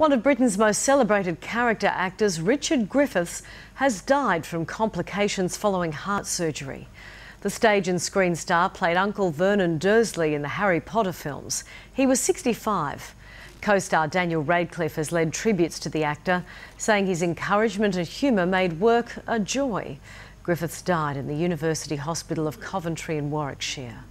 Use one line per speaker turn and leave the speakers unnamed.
One of Britain's most celebrated character actors, Richard Griffiths, has died from complications following heart surgery. The stage and screen star played Uncle Vernon Dursley in the Harry Potter films. He was 65. Co-star Daniel Radcliffe has led tributes to the actor, saying his encouragement and humour made work a joy. Griffiths died in the University Hospital of Coventry in Warwickshire.